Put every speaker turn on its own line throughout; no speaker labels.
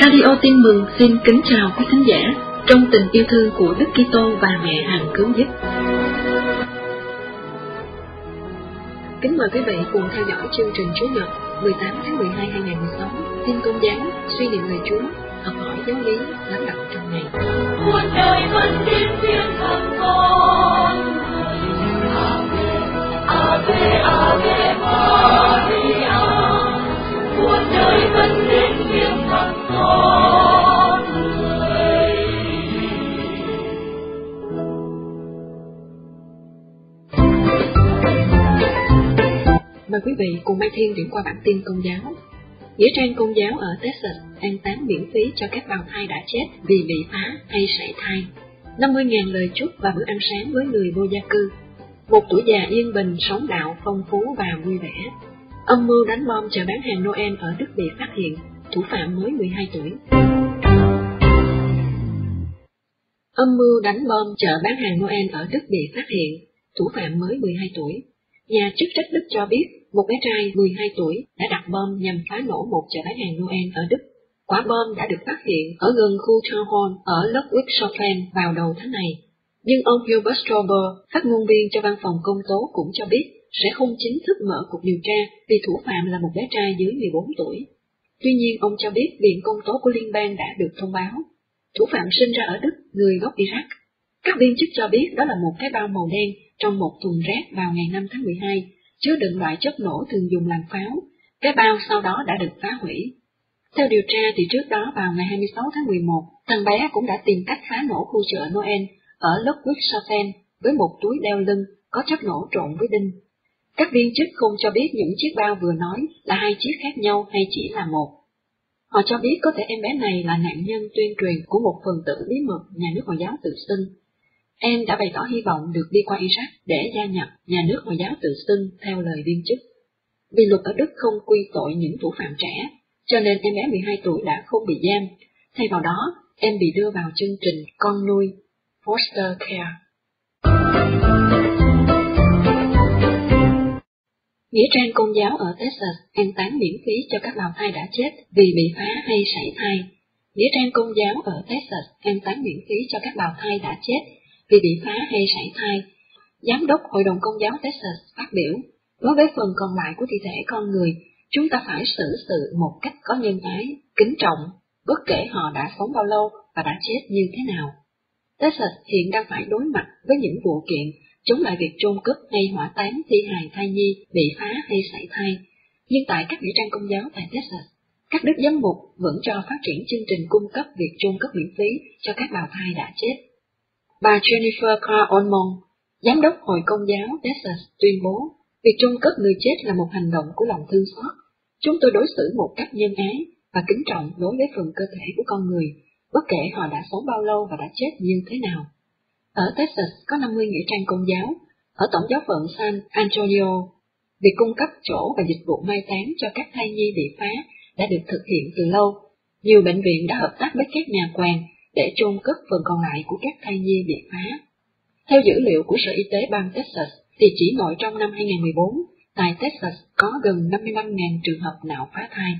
Radio Tin Mừng xin kính chào quý khán giả trong tình yêu thương của Đức Kitô và mẹ hàng cứu giúp. Kính mời quý vị cùng theo dõi chương trình Chúa Nhật 18 tháng 12 2016, tin công giáo, suy niệm lời Chúa, học hỏi giáo lý, lắng đọng trong ngày.
Cuộc đời vẫn tin tiếng thầm con. Ave, Ave Maria. Cuộc đời vẫn đến tiếng thầm con.
Mời quý vị cùng Mai Thiên điểm qua bản tin công giáo. Nghĩa trang công giáo ở Texas an táng miễn phí cho các bào thai đã chết vì bị phá hay sảy thai. 50.000 lời chúc và bữa ăn sáng với người vô gia cư. Một tuổi già yên bình, sống đạo, phong phú và vui vẻ. Âm mưu đánh bom chợ bán hàng Noel ở Đức bị phát hiện, thủ phạm mới 12 tuổi. Âm mưu đánh bom chợ bán hàng Noel ở Đức bị phát hiện, thủ phạm mới 12 tuổi. Nhà chức trách Đức cho biết một bé trai 12 tuổi đã đặt bom nhằm phá nổ một chợ bán hàng Noel ở Đức. Quả bom đã được phát hiện ở gần khu Town ở Ludwigshafen vào đầu tháng này. Nhưng ông Hubert Strober, phát ngôn viên cho văn phòng công tố cũng cho biết sẽ không chính thức mở cuộc điều tra vì thủ phạm là một bé trai dưới 14 tuổi. Tuy nhiên, ông cho biết Viện Công tố của Liên bang đã được thông báo. Thủ phạm sinh ra ở Đức, người gốc Iraq. Các viên chức cho biết đó là một cái bao màu đen trong một thùng rác vào ngày 5 tháng 12, chứa đựng loại chất nổ thường dùng làm pháo. Cái bao sau đó đã được phá hủy. Theo điều tra thì trước đó vào ngày 26 tháng 11, thằng bé cũng đã tìm cách phá nổ khu chợ Noel ở Ludwigshafen với một túi đeo lưng có chất nổ trộn với đinh. Các viên chức không cho biết những chiếc bao vừa nói là hai chiếc khác nhau hay chỉ là một. Họ cho biết có thể em bé này là nạn nhân tuyên truyền của một phần tử bí mật nhà nước Hồi giáo tự xưng. Em đã bày tỏ hy vọng được đi qua Iraq để gia nhập nhà nước Hồi giáo tự xưng theo lời viên chức. Vì luật ở Đức không quy tội những thủ phạm trẻ, cho nên em bé 12 tuổi đã không bị giam. Thay vào đó, em bị đưa vào chương trình con nuôi foster care. Nghĩa trang công giáo ở Texas an táng miễn phí cho các bào thai đã chết vì bị phá hay sảy thai. Nghĩa trang công giáo ở Texas an táng miễn phí cho các bào thai đã chết vì bị phá hay sảy thai. Giám đốc Hội đồng Công giáo Texas phát biểu, đối với phần còn lại của thi thể con người, chúng ta phải xử sự một cách có nhân ái, kính trọng, bất kể họ đã sống bao lâu và đã chết như thế nào. Texas hiện đang phải đối mặt với những vụ kiện chống lại việc chôn cất hay hỏa táng thi hài thai nhi bị phá hay sảy thai. Nhưng tại các nghĩa trang công giáo tại Texas, các đức giám mục vẫn cho phát triển chương trình cung cấp việc chôn cất miễn phí cho các bào thai đã chết. Bà Jennifer Carr Olmont, giám đốc Hội Công giáo Texas tuyên bố, việc chôn cất người chết là một hành động của lòng thương xót. Chúng tôi đối xử một cách nhân ái và kính trọng đối với phần cơ thể của con người, bất kể họ đã sống bao lâu và đã chết như thế nào. Ở Texas có 50 nghĩa trang công giáo, ở tổng giáo phận San Antonio, việc cung cấp chỗ và dịch vụ mai táng cho các thai nhi bị phá đã được thực hiện từ lâu. Nhiều bệnh viện đã hợp tác với các nhà quàng để chôn cất phần còn lại của các thai nhi bị phá. Theo dữ liệu của Sở Y tế bang Texas, thì chỉ nội trong năm 2014, tại Texas có gần 55.000 trường hợp nạo phá thai.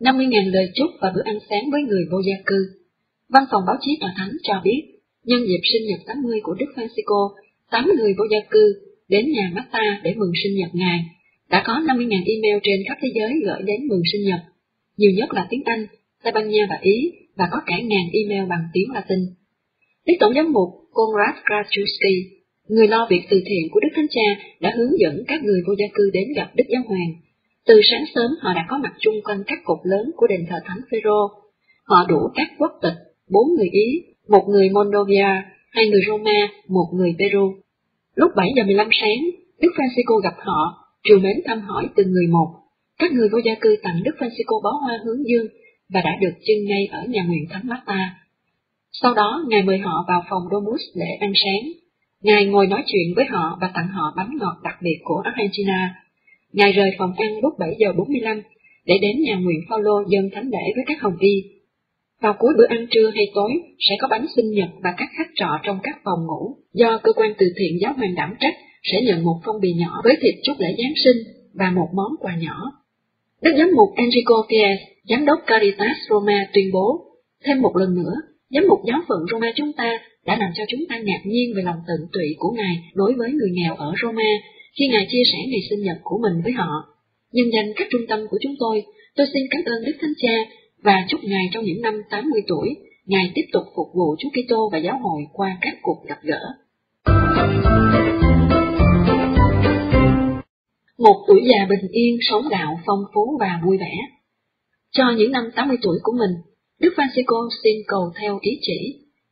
50.000 lời chúc và bữa ăn sáng với người vô gia cư. Văn phòng báo chí tòa thánh cho biết, nhân dịp sinh nhật 80 của Đức Francisco, 8 người vô gia cư đến nhà Mata để mừng sinh nhật Ngài. Đã có 50.000 email trên khắp thế giới gửi đến mừng sinh nhật, nhiều nhất là tiếng Anh, Tây Ban Nha và Ý, và có cả ngàn email bằng tiếng Latin. Đức Tổng giám mục Konrad Krajewski, người lo việc từ thiện của Đức Thánh Cha, đã hướng dẫn các người vô gia cư đến gặp Đức Giáo Hoàng từ sáng sớm họ đã có mặt chung quanh các cột lớn của đền thờ Thánh Phêrô. Họ đủ các quốc tịch, bốn người Ý, một người Moldova, hai người Roma, một người Peru. Lúc 7 giờ 15 sáng, Đức Francisco gặp họ, triều mến thăm hỏi từng người một. Các người vô gia cư tặng Đức Francisco bó hoa hướng dương và đã được trưng ngay ở nhà nguyện Thánh Marta. Sau đó, Ngài mời họ vào phòng Domus để ăn sáng. Ngài ngồi nói chuyện với họ và tặng họ bánh ngọt đặc biệt của Argentina Ngài rời phòng ăn lúc 7 giờ 45 để đến nhà nguyện Phaolô dân thánh lễ với các hồng y. Vào cuối bữa ăn trưa hay tối sẽ có bánh sinh nhật và các khách trọ trong các phòng ngủ do cơ quan từ thiện giáo hoàng đảm trách sẽ nhận một phong bì nhỏ với thịt chúc lễ Giáng sinh và một món quà nhỏ. Đức giám mục Enrico Fies, giám đốc Caritas Roma tuyên bố, thêm một lần nữa, giám mục giáo phận Roma chúng ta đã làm cho chúng ta ngạc nhiên về lòng tận tụy của Ngài đối với người nghèo ở Roma khi Ngài chia sẻ ngày sinh nhật của mình với họ. Nhân danh các trung tâm của chúng tôi, tôi xin cảm ơn Đức Thánh Cha và chúc Ngài trong những năm 80 tuổi, Ngài tiếp tục phục vụ Chúa Kitô và giáo hội qua các cuộc gặp gỡ. Một tuổi già bình yên, sống đạo, phong phú và vui vẻ. Cho những năm 80 tuổi của mình, Đức Francisco xin cầu theo ý chỉ,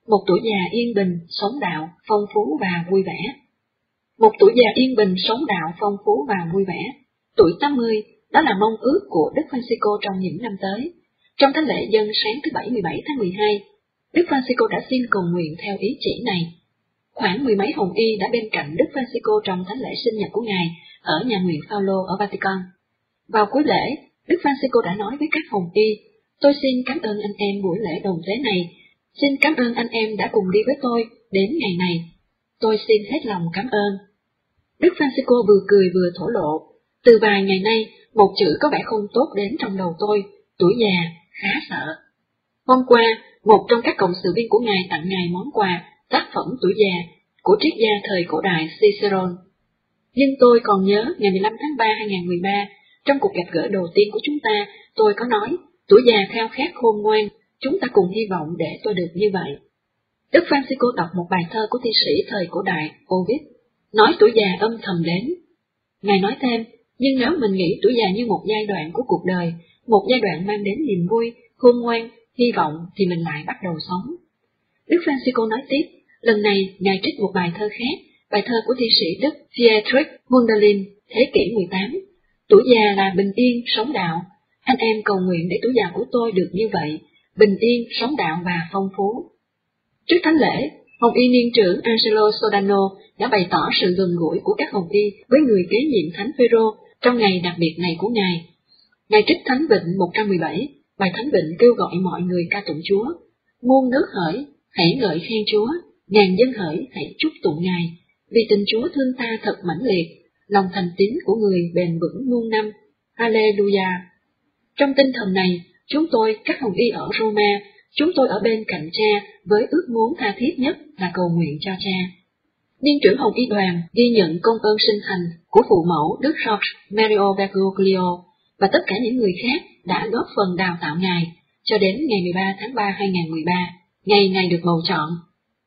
một tuổi già yên bình, sống đạo, phong phú và vui vẻ. Một tuổi già yên bình, sống đạo, phong phú và vui vẻ. Tuổi 80, đó là mong ước của Đức Francisco trong những năm tới. Trong thánh lễ dân sáng thứ Bảy 17 tháng 12, Đức Francisco đã xin cầu nguyện theo ý chỉ này. Khoảng mười mấy hồng y đã bên cạnh Đức Francisco trong thánh lễ sinh nhật của Ngài ở nhà nguyện Paulo ở Vatican. Vào cuối lễ, Đức Francisco đã nói với các hồng y, tôi xin cảm ơn anh em buổi lễ đồng tế này, xin cảm ơn anh em đã cùng đi với tôi đến ngày này. Tôi xin hết lòng cảm ơn. Đức Francisco vừa cười vừa thổ lộ, từ vài ngày nay, một chữ có vẻ không tốt đến trong đầu tôi, tuổi già, khá sợ. Hôm qua, một trong các cộng sự viên của Ngài tặng Ngài món quà, tác phẩm tuổi già, của triết gia thời cổ đại Cicerone. Nhưng tôi còn nhớ ngày 15 tháng 3 2013, trong cuộc gặp gỡ đầu tiên của chúng ta, tôi có nói, tuổi già theo khát khôn ngoan, chúng ta cùng hy vọng để tôi được như vậy. Đức Francisco đọc một bài thơ của thi sĩ thời cổ đại Ovid, nói tuổi già âm thầm đến. Ngài nói thêm, nhưng nếu mình nghĩ tuổi già như một giai đoạn của cuộc đời, một giai đoạn mang đến niềm vui, khôn ngoan, hy vọng thì mình lại bắt đầu sống. Đức Francisco nói tiếp, lần này Ngài trích một bài thơ khác, bài thơ của thi sĩ Đức Dietrich Hölderlin, thế kỷ 18. Tuổi già là bình yên, sống đạo. Anh em cầu nguyện để tuổi già của tôi được như vậy, bình yên, sống đạo và phong phú. Trước thánh lễ, Hồng y niên trưởng Angelo Sodano đã bày tỏ sự gần gũi của các hồng y với người kế nhiệm Thánh Phêrô trong ngày đặc biệt này của Ngài. Ngài trích Thánh Vịnh 117, bài Thánh Vịnh kêu gọi mọi người ca tụng Chúa. Muôn nước hỡi, hãy ngợi khen Chúa, ngàn dân hỡi, hãy chúc tụng Ngài, vì tình Chúa thương ta thật mãnh liệt, lòng thành tín của người bền vững muôn năm. Alleluia! Trong tinh thần này, chúng tôi, các hồng y ở Roma, chúng tôi ở bên cạnh cha với ước muốn tha thiết nhất là cầu nguyện cho cha. Niên trưởng Hồng Y đoàn ghi nhận công ơn sinh thành của phụ mẫu Đức George Mario Bergoglio và tất cả những người khác đã góp phần đào tạo Ngài cho đến ngày 13 tháng 3 2013, ngày Ngài được bầu chọn.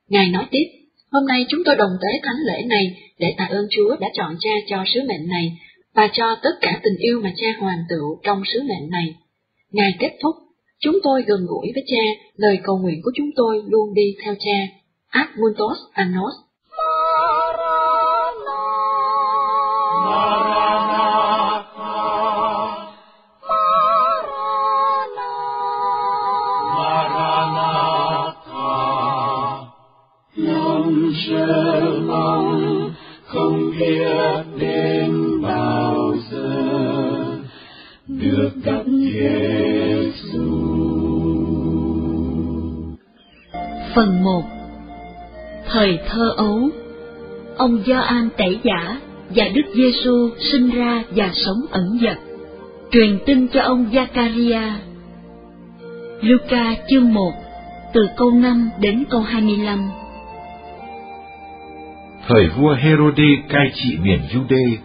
Ngài nói tiếp, hôm nay chúng tôi đồng tế thánh lễ này để tạ ơn Chúa đã chọn cha cho sứ mệnh này và cho tất cả tình yêu mà cha hoàn tựu trong sứ mệnh này. Ngài kết thúc, chúng tôi gần gũi với cha, lời cầu nguyện của chúng tôi luôn đi theo cha. Ad
Muntos Anos
Phần 1 Thời thơ ấu Ông Gioan Tẩy Giả và Đức Giêsu sinh ra và sống ẩn dật. Truyền tin cho ông Zakaria. Luca chương 1 từ câu 5 đến câu 25
Thời vua Herode cai trị miền Jude,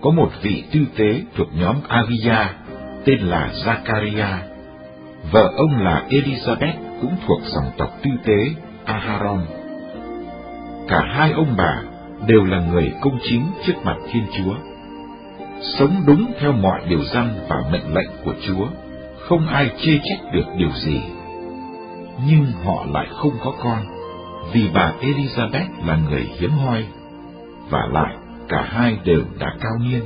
có một vị tư tế thuộc nhóm Abia tên là Zakaria. Vợ ông là Elizabeth cũng thuộc dòng tộc tư tế Aharon. Cả hai ông bà đều là người công chính trước mặt Thiên Chúa. Sống đúng theo mọi điều răn và mệnh lệnh của Chúa, không ai chê trách được điều gì. Nhưng họ lại không có con vì bà Elizabeth là người hiếm hoi, và lại cả hai đều đã cao niên.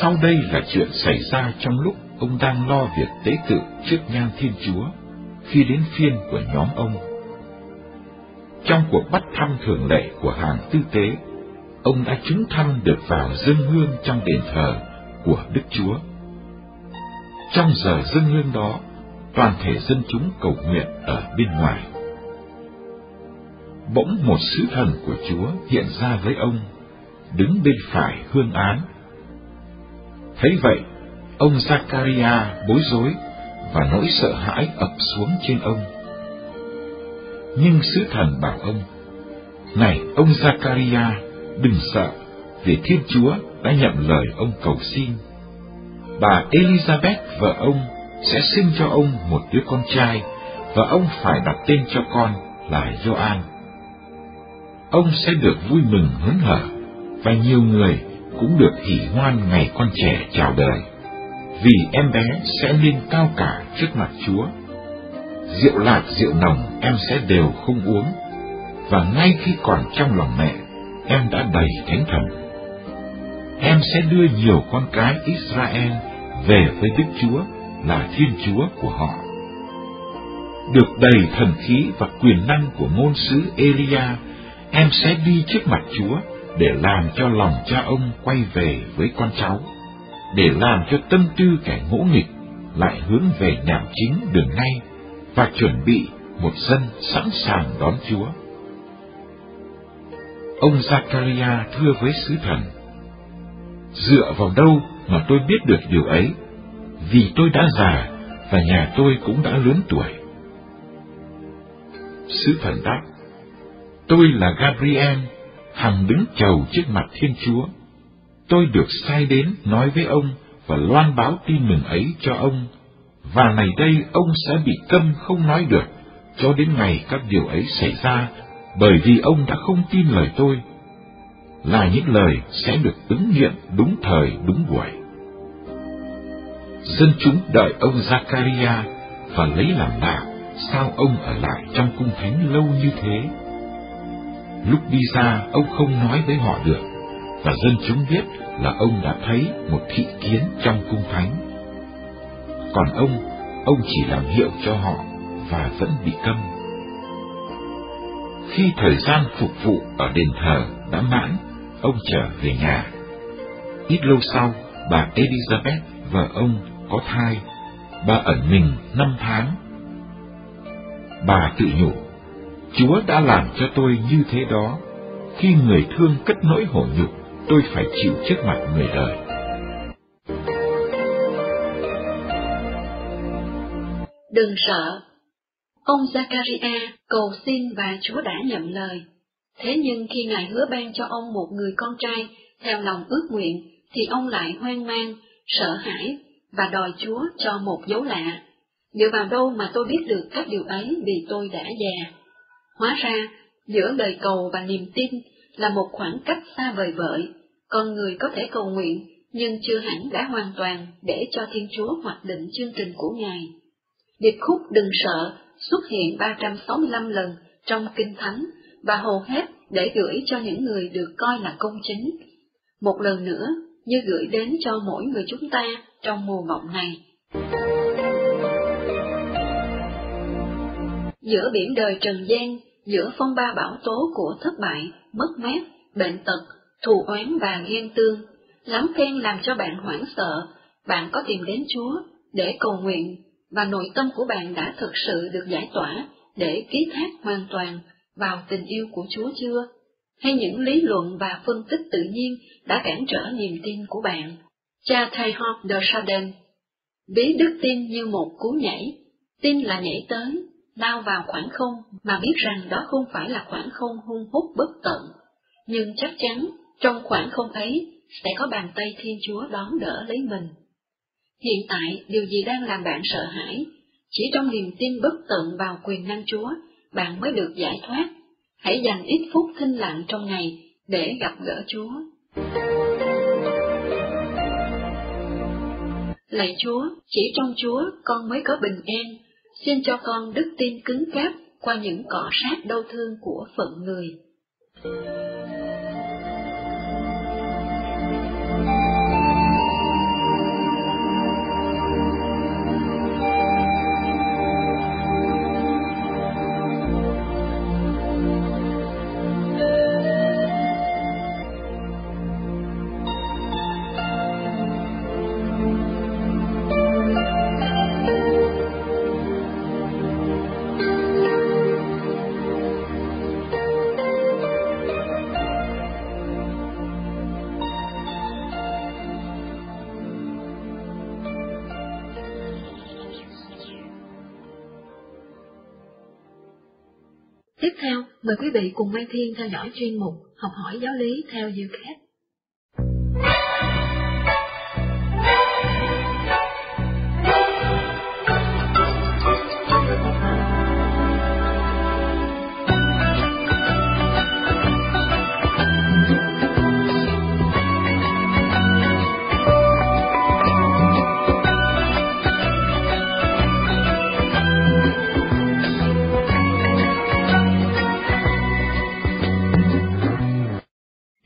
Sau đây là chuyện xảy ra trong lúc ông đang lo việc tế tự trước nhan Thiên Chúa, khi đến phiên của nhóm ông. Trong cuộc bắt thăm thường lệ của hàng tư tế, ông đã chứng thăm được vào dân hương trong đền thờ của Đức Chúa. Trong giờ dân hương đó, toàn thể dân chúng cầu nguyện ở bên ngoài. Bỗng một sứ thần của Chúa hiện ra với ông, đứng bên phải hương án. Thấy vậy, ông Zakaria bối rối và nỗi sợ hãi ập xuống trên ông. Nhưng sứ thần bảo ông, Này ông Zakaria, đừng sợ, vì Thiên Chúa đã nhận lời ông cầu xin. Bà Elizabeth vợ ông sẽ sinh cho ông một đứa con trai và ông phải đặt tên cho con là Gioan. Ông sẽ được vui mừng hớn hở và nhiều người cũng được hỉ hoan ngày con trẻ chào đời, vì em bé sẽ lên cao cả trước mặt Chúa. Rượu lạc rượu nồng em sẽ đều không uống, và ngay khi còn trong lòng mẹ, em đã đầy thánh thần. Em sẽ đưa nhiều con cái Israel về với Đức Chúa là Thiên Chúa của họ. Được đầy thần khí và quyền năng của ngôn sứ Elia, em sẽ đi trước mặt Chúa để làm cho lòng cha ông quay về với con cháu, để làm cho tâm tư kẻ ngỗ nghịch lại hướng về nhàm chính đường ngay và chuẩn bị một dân sẵn sàng đón Chúa. Ông Zakaria thưa với sứ thần, Dựa vào đâu mà tôi biết được điều ấy? Vì tôi đã già và nhà tôi cũng đã lớn tuổi. Sứ thần đáp, tôi là Gabriel, hằng đứng chầu trước mặt Thiên Chúa. Tôi được sai đến nói với ông và loan báo tin mừng ấy cho ông, và này đây ông sẽ bị câm không nói được, cho đến ngày các điều ấy xảy ra, bởi vì ông đã không tin lời tôi, là những lời sẽ được ứng nghiệm đúng thời đúng buổi. Dân chúng đợi ông Zakaria và lấy làm lạ sao ông ở lại trong cung thánh lâu như thế. Lúc đi ra ông không nói với họ được, và dân chúng biết là ông đã thấy một thị kiến trong cung thánh. Còn ông, ông chỉ làm hiệu cho họ và vẫn bị câm. Khi thời gian phục vụ ở đền thờ đã mãn, ông trở về nhà. Ít lâu sau, bà Elizabeth, vợ ông, có thai. Bà ẩn mình năm tháng. Bà tự nhủ, Chúa đã làm cho tôi như thế đó. Khi người thương cất nỗi hổ nhục, tôi phải chịu trước mặt người đời.
Đừng sợ. Ông Zakaria cầu xin và Chúa đã nhận lời. Thế nhưng khi Ngài hứa ban cho ông một người con trai theo lòng ước nguyện, thì ông lại hoang mang, sợ hãi và đòi Chúa cho một dấu lạ. Dựa vào đâu mà tôi biết được các điều ấy vì tôi đã già? Hóa ra, giữa lời cầu và niềm tin là một khoảng cách xa vời vợi, con người có thể cầu nguyện nhưng chưa hẳn đã hoàn toàn để cho Thiên Chúa hoạch định chương trình của Ngài. Điệp khúc Đừng Sợ xuất hiện 365 lần trong Kinh Thánh và hầu hết để gửi cho những người được coi là công chính. Một lần nữa, như gửi đến cho mỗi người chúng ta trong mùa mộng này. Giữa biển đời trần gian, giữa phong ba bão tố của thất bại, mất mát, bệnh tật, thù oán và ghen tương, lắm phen làm cho bạn hoảng sợ, bạn có tìm đến Chúa để cầu nguyện, và nội tâm của bạn đã thực sự được giải tỏa để ký thác hoàn toàn vào tình yêu của Chúa chưa? Hay những lý luận và phân tích tự nhiên đã cản trở niềm tin của bạn? Cha Teilhard de Chardin Bí đức tin như một cú nhảy, tin là nhảy tới, lao vào khoảng không mà biết rằng đó không phải là khoảng không hung hút bất tận, nhưng chắc chắn trong khoảng không ấy sẽ có bàn tay Thiên Chúa đón đỡ lấy mình. Hiện tại, điều gì đang làm bạn sợ hãi? Chỉ trong niềm tin bất tận vào quyền năng Chúa bạn mới được giải thoát. Hãy dành ít phút thinh lặng trong ngày để gặp gỡ Chúa. Lạy Chúa, chỉ trong Chúa con mới có bình an. Xin cho con đức tin cứng cáp qua những cọ sát đau thương của phận người. Tiếp theo, mời quý vị cùng Mai Thiên theo dõi chuyên mục Học hỏi giáo lý theo UCAT.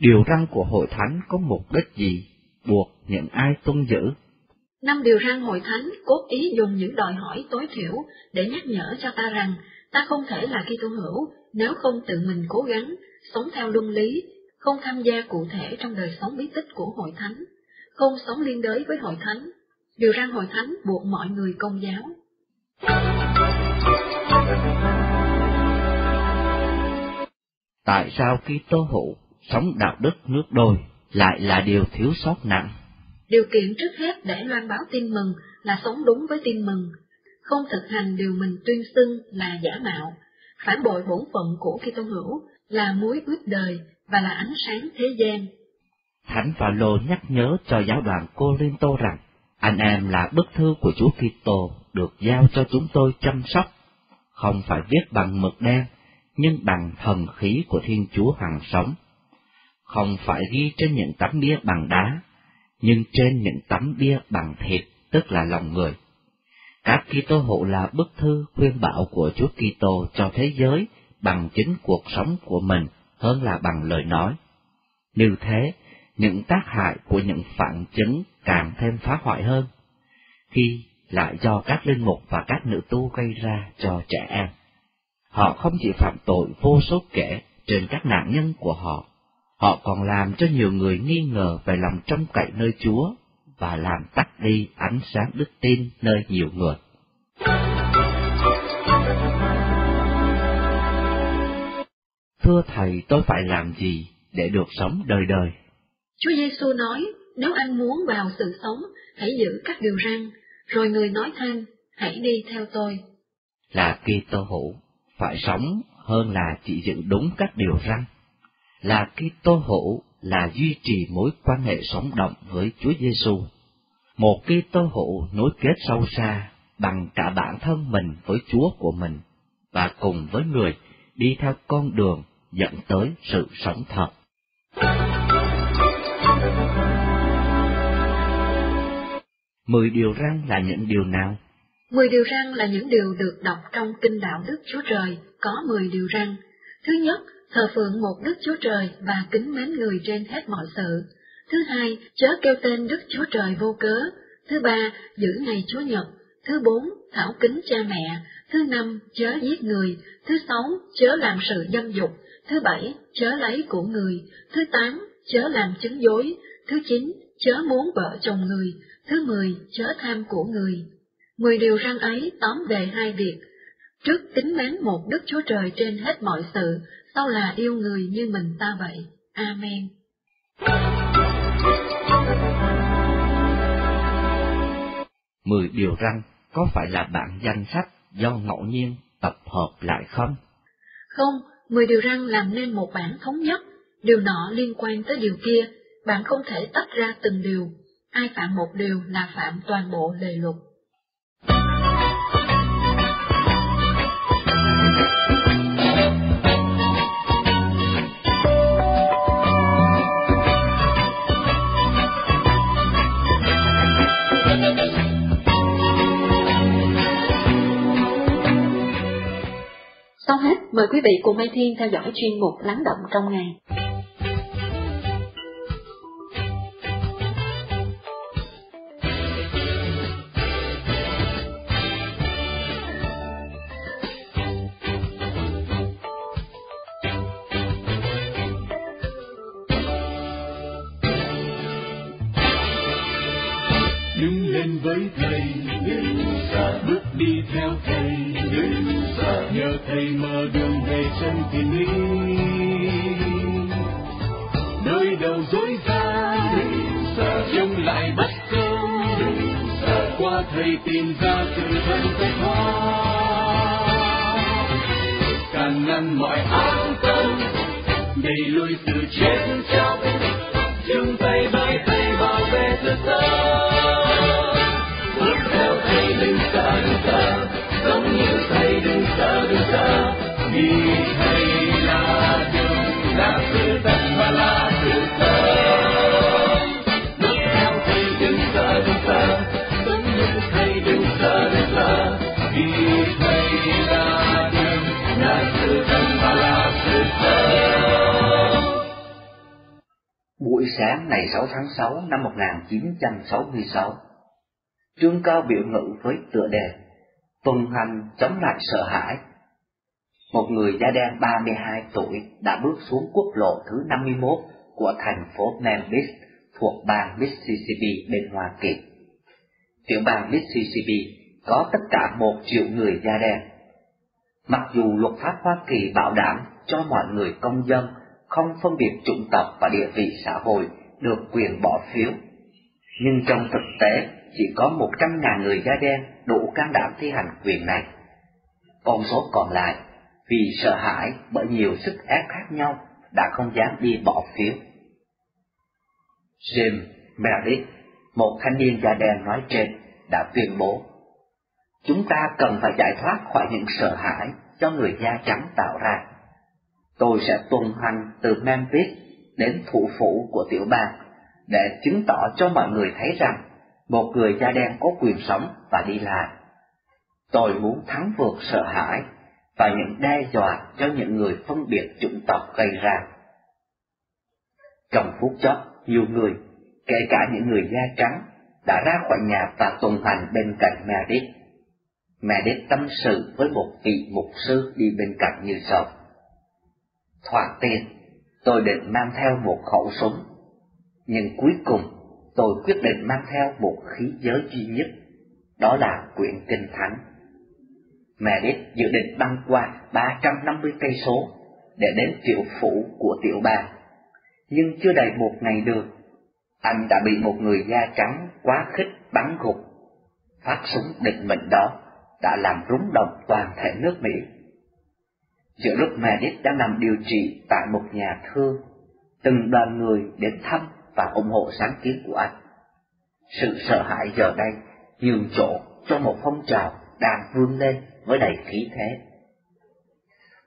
Điều răn của hội thánh có mục đích gì? Buộc những ai tuân giữ?
Năm điều răn hội thánh cốt ý dùng những đòi hỏi tối thiểu để nhắc nhở cho ta rằng ta không thể là Kitô hữu nếu không tự mình cố gắng sống theo luân lý, không tham gia cụ thể trong đời sống bí tích của hội thánh, không sống liên đới với hội thánh. Điều răn hội thánh buộc mọi người công giáo.
Tại sao Kitô hữu sống đạo đức nước đôi lại là điều thiếu sót nặng.
Điều kiện trước hết để loan báo tin mừng là sống đúng với tin mừng, không thực hành điều mình tuyên xưng là giả mạo, phản bội bổn phận của Kitô hữu là muối ướt đời và là ánh sáng thế gian.
Thánh Phaolô nhắc nhớ cho giáo đoàn Tô rằng, anh em là bức thư của Chúa Kitô được giao cho chúng tôi chăm sóc, không phải viết bằng mực đen, nhưng bằng thần khí của Thiên Chúa hằng sống không phải ghi trên những tấm bia bằng đá, nhưng trên những tấm bia bằng thịt, tức là lòng người. Các Kitô hữu là bức thư khuyên bảo của Chúa Kitô cho thế giới bằng chính cuộc sống của mình hơn là bằng lời nói. Như thế, những tác hại của những phản chứng càng thêm phá hoại hơn, khi lại do các linh mục và các nữ tu gây ra cho trẻ em. Họ không chỉ phạm tội vô số kể trên các nạn nhân của họ, họ còn làm cho nhiều người nghi ngờ về lòng trông cậy nơi Chúa và làm tắt đi ánh sáng đức tin nơi nhiều người. Thưa Thầy, tôi phải làm gì để được sống đời đời?
Chúa Giêsu nói, nếu anh muốn vào sự sống, hãy giữ các điều răn, rồi người nói thêm, hãy đi theo tôi.
Là Kitô hữu, phải sống hơn là chỉ giữ đúng các điều răn là Kitô hữu là duy trì mối quan hệ sống động với Chúa Giêsu. Một Kitô hữu nối kết sâu xa bằng cả bản thân mình với Chúa của mình và cùng với người đi theo con đường dẫn tới sự sống thật. Mười điều răn là những điều nào?
Mười điều răn là những điều được đọc trong Kinh Đạo Đức Chúa Trời, có mười điều răn. Thứ nhất, thờ phượng một Đức Chúa Trời và kính mến người trên hết mọi sự. Thứ hai, chớ kêu tên Đức Chúa Trời vô cớ. Thứ ba, giữ ngày Chúa Nhật. Thứ bốn, thảo kính cha mẹ. Thứ năm, chớ giết người. Thứ sáu, chớ làm sự dâm dục. Thứ bảy, chớ lấy của người. Thứ tám, chớ làm chứng dối. Thứ chín, chớ muốn vợ chồng người. Thứ mười, chớ tham của người. Mười điều răn ấy tóm về hai việc. Trước tính mến một Đức Chúa Trời trên hết mọi sự, sau là yêu người như mình ta vậy. Amen.
Mười điều răn có phải là bản danh sách do ngẫu nhiên tập hợp lại không?
Không, mười điều răn làm nên một bản thống nhất, điều nọ liên quan tới điều kia, bạn không thể tách ra từng điều, ai phạm một điều là phạm toàn bộ lề luật. Quý vị cùng Mai Thiên theo dõi chuyên mục Lắng động trong ngày.
Đường về chân nơi đầu dối gian chống lại bất công qua thầy tìm ra sự thân cách hoa càng ngăn mọi ác tâm, đẩy lùi sự chết chóc. Chung tay bay tay bảo vệ sự sống bước theo thầy đừng xa đừng xa giống như thầy đừng xa đừng xa
Buổi sáng ngày 6 tháng 6 năm 1966, trương cao biểu ngữ với tựa đề Tuần hành chống lại sợ hãi. Một người da đen 32 tuổi đã bước xuống quốc lộ thứ 51 của thành phố Memphis thuộc bang Mississippi bên Hoa Kỳ. Tiểu bang Mississippi có tất cả một triệu người da đen. Mặc dù luật pháp Hoa Kỳ bảo đảm cho mọi người công dân không phân biệt chủng tộc và địa vị xã hội được quyền bỏ phiếu, nhưng trong thực tế chỉ có một trăm ngàn người da đen đủ can đảm thi hành quyền này. Con số còn lại, vì sợ hãi bởi nhiều sức ép khác nhau, đã không dám đi bỏ phiếu. Jim Merritt, một thanh niên da đen nói trên, đã tuyên bố Chúng ta cần phải giải thoát khỏi những sợ hãi do người da trắng tạo ra. Tôi sẽ tuần hành từ Memphis đến thủ phủ của tiểu bang để chứng tỏ cho mọi người thấy rằng một người da đen có quyền sống và đi lại. Tôi muốn thắng vượt sợ hãi và những đe dọa cho những người phân biệt chủng tộc gây ra. Trong phút chốc, nhiều người, kể cả những người da trắng, đã ra khỏi nhà và tuần hành bên cạnh Meredith. Meredith tâm sự với một vị mục sư đi bên cạnh như sau. Thoạt tiên, tôi định mang theo một khẩu súng, nhưng cuối cùng tôi quyết định mang theo một khí giới duy nhất, đó là quyển kinh thánh. Meredith dự định băng qua 350 cây số để đến tiểu phủ của tiểu bang, nhưng chưa đầy một ngày đường, anh đã bị một người da trắng quá khích bắn gục. Phát súng định mệnh đó đã làm rúng động toàn thể nước Mỹ. Giữa lúc Meredith đang nằm điều trị tại một nhà thương, từng đoàn người đến thăm và ủng hộ sáng kiến của anh. Sự sợ hãi giờ đây nhường chỗ cho một phong trào đang vươn lên với đầy khí thế.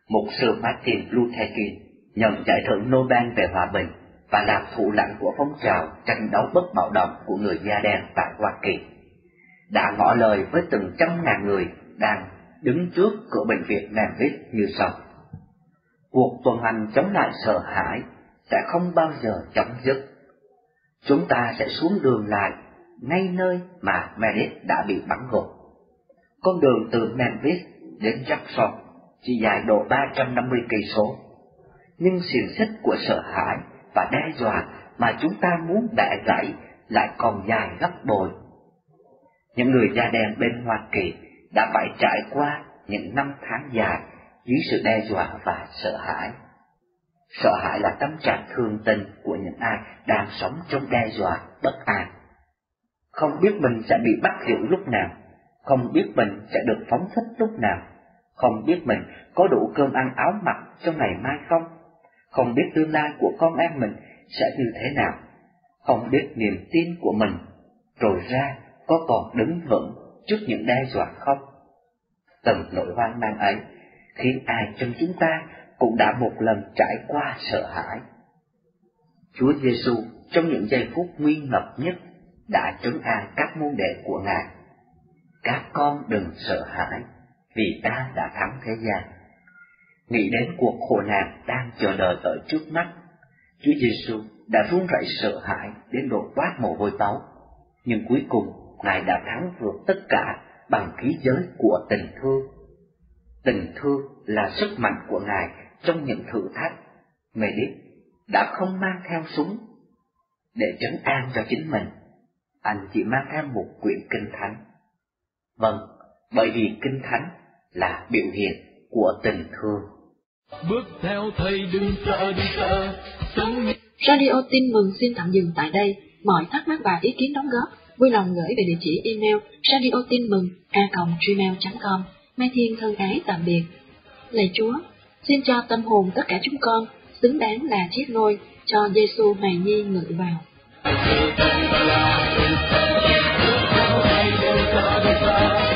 Mục sư Martin Luther King nhận giải thưởng Nobel về hòa bình và là thủ lãnh của phong trào tranh đấu bất bạo động của người da đen tại Hoa Kỳ, đã ngỏ lời với từng trăm ngàn người đang đứng trước cửa bệnh viện Memphis như sau. Cuộc tuần hành chống lại sợ hãi sẽ không bao giờ chấm dứt. Chúng ta sẽ xuống đường lại ngay nơi mà Meredith đã bị bắn gục. Con đường từ Memphis đến Jackson chỉ dài độ 350 cây số, nhưng xiềng xích của sợ hãi và đe dọa mà chúng ta muốn bẻ gãy lại còn dài gấp bội. Những người da đen bên Hoa Kỳ đã phải trải qua những năm tháng dài dưới sự đe dọa và sợ hãi. Sợ hãi là tâm trạng thương tình của những ai đang sống trong đe dọa, bất an. Không biết mình sẽ bị bắt giữ lúc nào, không biết mình sẽ được phóng thích lúc nào, không biết mình có đủ cơm ăn áo mặc trong ngày mai không, không biết tương lai của con em mình sẽ như thế nào, không biết niềm tin của mình, rồi ra có còn đứng vững trước những đe dọa không? Tầm nỗi hoang mang ấy khiến ai trong chúng ta cũng đã một lần trải qua sợ hãi. Chúa Giêsu trong những giây phút nguy ngập nhất đã trấn an các môn đệ của Ngài. Các con đừng sợ hãi, vì ta đã thắng thế gian. Nghĩ đến cuộc khổ nạn đang chờ đợi ở trước mắt, Chúa Giêsu đã run rẩy sợ hãi đến độ quát mồ hôi máu, nhưng cuối cùng Ngài đã thắng vượt tất cả bằng khí giới của tình thương. Tình thương là sức mạnh của Ngài trong những thử thách. Medit đã không mang theo súng để trấn an cho chính mình, anh chỉ mang theo một quyển kinh thánh. Vâng, bởi vì kinh thánh là biểu hiện của tình thương.
Bước theo thầy đừng sợ đừng sợ, sống
Radio tin mừng xin tạm dừng tại đây. Mọi thắc mắc và ý kiến đóng góp vui lòng gửi về địa chỉ email radio tin mừng a gmail.com. Mai Thiên thân ái tạm biệt. Lạy Chúa, Xin cho tâm hồn tất cả chúng con xứng đáng là chiếc nôi cho Giêsu hài nhi ngự vào.
Hãy